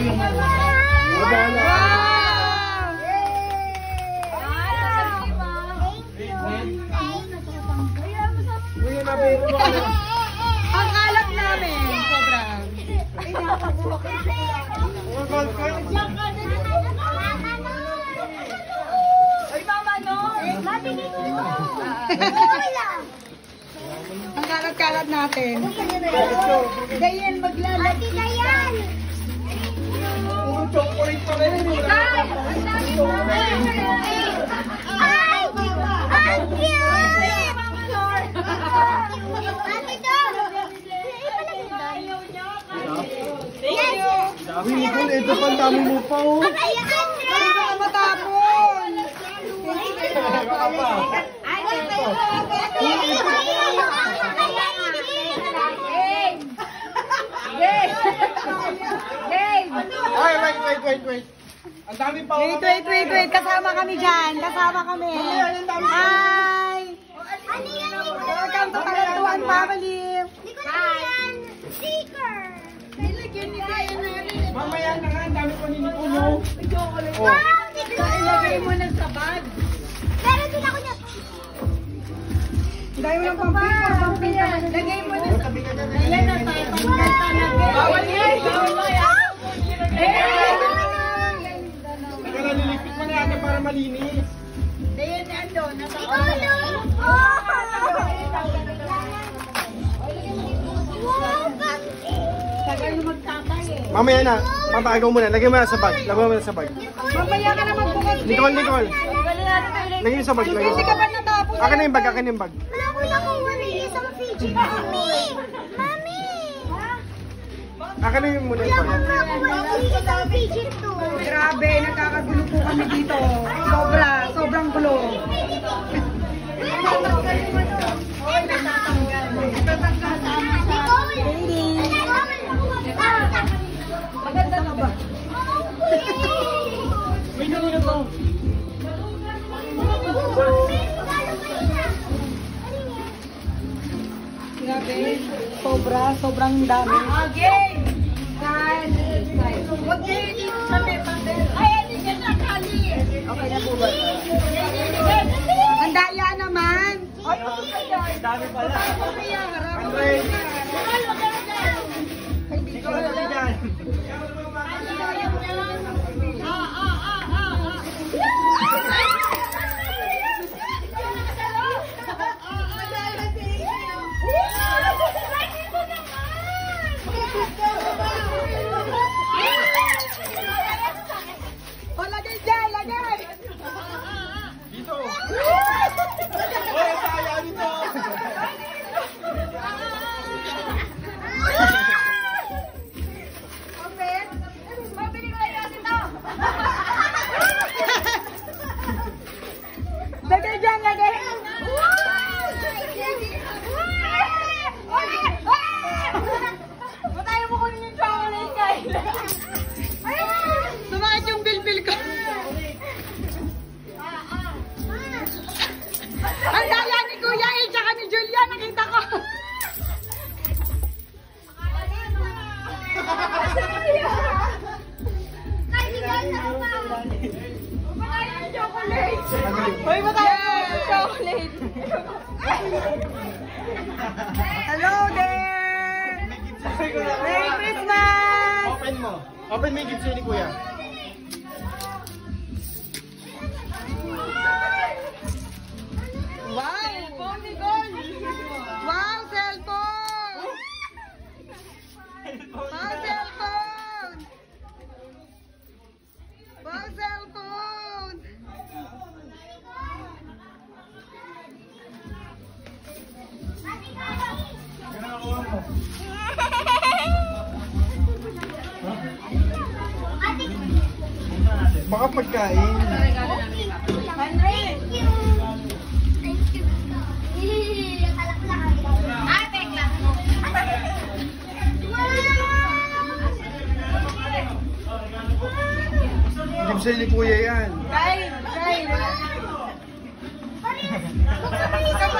yung... Ang alat namin. Sobra. Oh, gold coin. Ang kalat-kalat natin. Dayan, maglalaki. Puro chocolate pa rin. Uy, Nicole, ito pa ang dami mo pa, oh. Ka matapon. Baka pa. Wait, wait, wait. Ang dami pa, oh. Wait, wait, wait, wait. Kasama kami dyan. Kasama kami. Hi! Welcome to Talantuan Family. Mamaya na nga, ang dami pa ni Nicole, oh. Oh. Ilagay mo na sa bag. Dahil mo ng pampita, pampita. Lagay mo na sa Ayan na tayo. Bawal yan. Bawal yan. Teka malinis. Na doon. Nasa Tagal na magtatay eh. Mamaya na, papagaw mo na. Lagay mo na sa bag. Lagay mo na sa bag. Mamaya ka na magbukas. Nicole, Nicole. Lagay mo sa bag. Lagay mo Hindi sa ka bag. ba natapos? Akin na yung bag, akin na yung bag. Akin na yung muna yung bag. Grabe, nagkakagulo po kami dito. Sobra, sobrang gulo. Maganda ka ba? Wait, kanina. Grabe, sobra, sobrang dami. Okay! Huwag. Okay na po ba? Ang daya naman. Ay, Dami pala. Hoy, matayo yung chocolate. Hello there! Merry Christmas! Open mo. Open mo yung gitsi ni Kuya. Baka pagkain. Thank you. Thank you. Ay, pekla. Hindi sa'yo ni Kuya yan. Ay, ay. Gusto mo